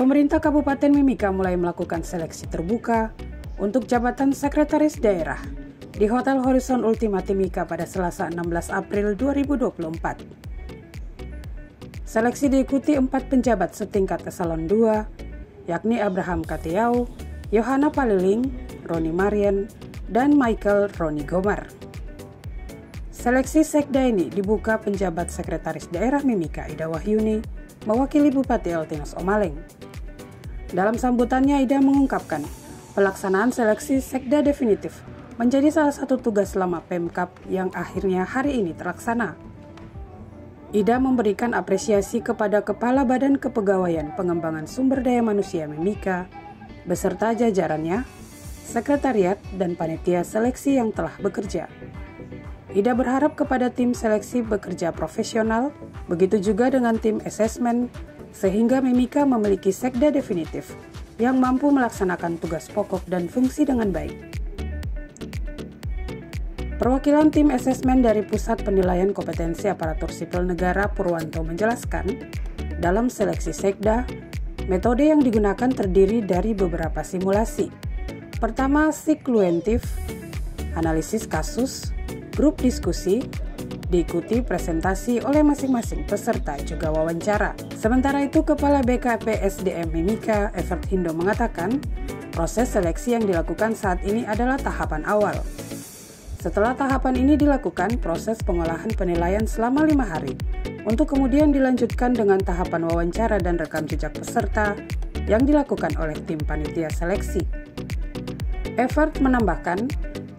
Pemerintah Kabupaten Mimika mulai melakukan seleksi terbuka untuk jabatan sekretaris daerah di Hotel Horizon Ultima Timika pada Selasa 16 April 2024. Seleksi diikuti empat penjabat setingkat eselon 2, yakni Abraham Katiau, Yohana Paliling, Roni Marian, dan Michael Roni Gomar. Seleksi sekda ini dibuka penjabat sekretaris daerah Mimika Ida Wahyuni mewakili Bupati Eltinus Omaleng. Dalam sambutannya, Ida mengungkapkan pelaksanaan seleksi sekda definitif menjadi salah satu tugas selama Pemkap yang akhirnya hari ini terlaksana. Ida memberikan apresiasi kepada Kepala Badan Kepegawaian Pengembangan Sumber Daya Manusia Mimika beserta jajarannya, sekretariat, dan panitia seleksi yang telah bekerja. Ida berharap kepada tim seleksi bekerja profesional, begitu juga dengan tim asesmen sehingga Mimika memiliki sekda definitif yang mampu melaksanakan tugas pokok dan fungsi dengan baik. Perwakilan tim asesmen dari Pusat Penilaian Kompetensi Aparatur Sipil Negara Purwanto menjelaskan, dalam seleksi sekda, metode yang digunakan terdiri dari beberapa simulasi. Pertama, sikluentif, analisis kasus, grup diskusi, diikuti presentasi oleh masing-masing peserta juga wawancara. Sementara itu, Kepala BKP SDM Mimika, Evert Hindo mengatakan, proses seleksi yang dilakukan saat ini adalah tahapan awal. Setelah tahapan ini dilakukan, proses pengolahan penilaian selama lima hari, untuk kemudian dilanjutkan dengan tahapan wawancara dan rekam jejak peserta yang dilakukan oleh tim panitia seleksi. Evert menambahkan,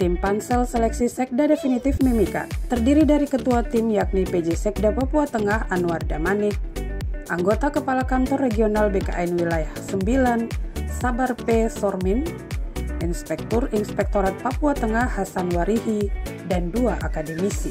tim pansel seleksi Sekda Definitif Mimika, terdiri dari ketua tim yakni PJ Sekda Papua Tengah Anwar Damani, anggota kepala kantor regional BKN wilayah 9 Sabar P. Sormin, Inspektur Inspektorat Papua Tengah Hasan Warihi, dan dua akademisi.